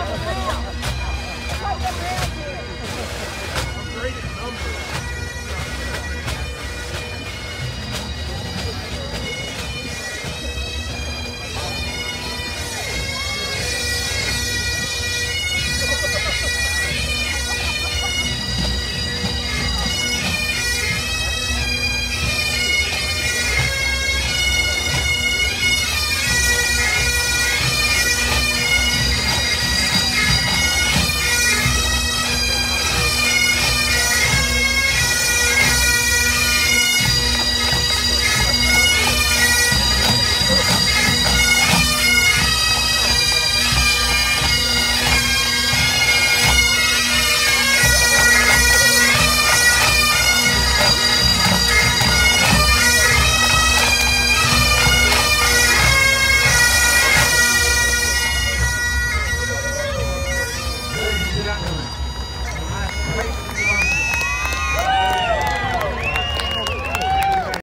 I'm Great at numbers.